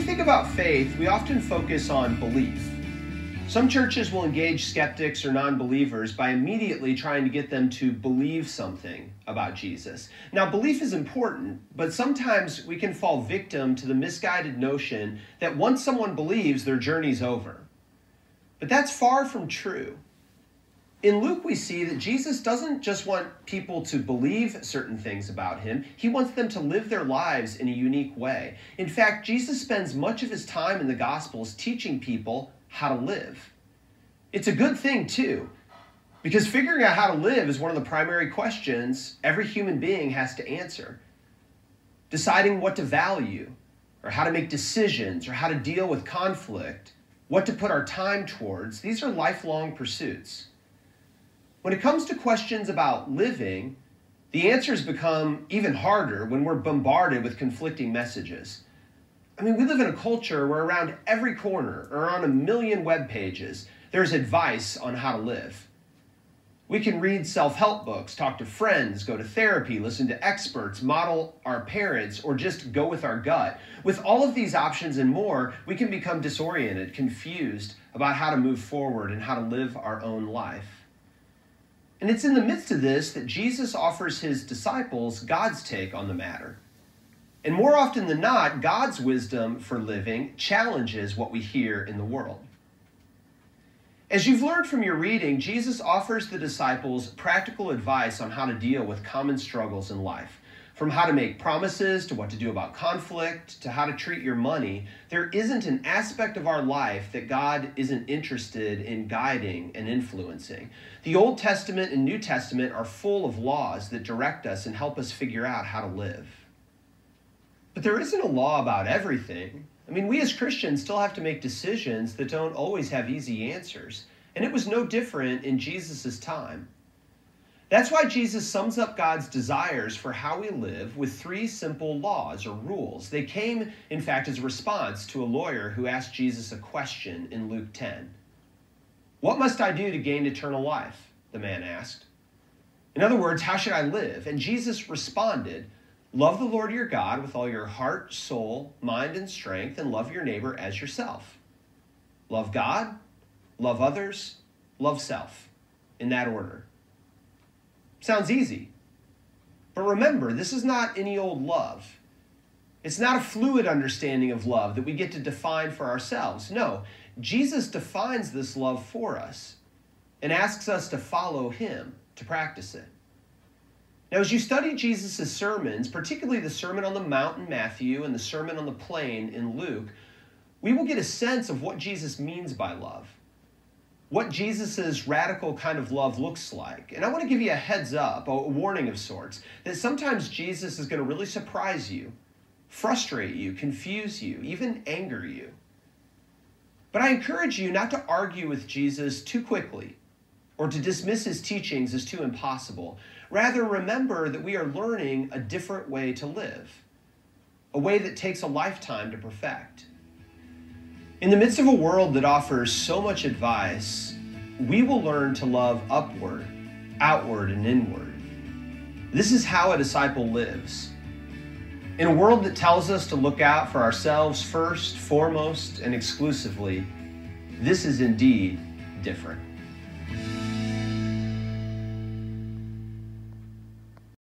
think about faith, we often focus on belief. Some churches will engage skeptics or non believers by immediately trying to get them to believe something about Jesus. Now, belief is important, but sometimes we can fall victim to the misguided notion that once someone believes, their journey's over. But that's far from true. In Luke, we see that Jesus doesn't just want people to believe certain things about him, he wants them to live their lives in a unique way. In fact, Jesus spends much of his time in the Gospels teaching people how to live. It's a good thing, too, because figuring out how to live is one of the primary questions every human being has to answer. Deciding what to value, or how to make decisions, or how to deal with conflict, what to put our time towards, these are lifelong pursuits. When it comes to questions about living, the answers become even harder when we're bombarded with conflicting messages. I mean, we live in a culture where around every corner or on a million web pages, there's advice on how to live. We can read self help books, talk to friends, go to therapy, listen to experts, model our parents, or just go with our gut. With all of these options and more, we can become disoriented, confused about how to move forward and how to live our own life. And it's in the midst of this that Jesus offers his disciples God's take on the matter. And more often than not, God's wisdom for living challenges what we hear in the world. As you've learned from your reading, Jesus offers the disciples practical advice on how to deal with common struggles in life. From how to make promises to what to do about conflict to how to treat your money, there isn't an aspect of our life that God isn't interested in guiding and influencing. The Old Testament and New Testament are full of laws that direct us and help us figure out how to live. But there isn't a law about everything. I mean, we as Christians still have to make decisions that don't always have easy answers. And it was no different in Jesus' time. That's why Jesus sums up God's desires for how we live with three simple laws or rules. They came, in fact, as a response to a lawyer who asked Jesus a question in Luke 10. What must I do to gain eternal life? The man asked. In other words, how should I live? And Jesus responded, Love the Lord your God with all your heart, soul, mind, and strength, and love your neighbor as yourself. Love God, love others, love self, in that order. Sounds easy. But remember, this is not any old love. It's not a fluid understanding of love that we get to define for ourselves. No, Jesus defines this love for us and asks us to follow him to practice it. Now, as you study Jesus' sermons, particularly the Sermon on the Mount in Matthew and the Sermon on the Plain in Luke, we will get a sense of what Jesus means by love what Jesus' radical kind of love looks like. And I want to give you a heads up, a warning of sorts, that sometimes Jesus is going to really surprise you, frustrate you, confuse you, even anger you. But I encourage you not to argue with Jesus too quickly or to dismiss his teachings as too impossible. Rather, remember that we are learning a different way to live, a way that takes a lifetime to perfect. In the midst of a world that offers so much advice, we will learn to love upward, outward, and inward. This is how a disciple lives. In a world that tells us to look out for ourselves first, foremost, and exclusively, this is indeed different.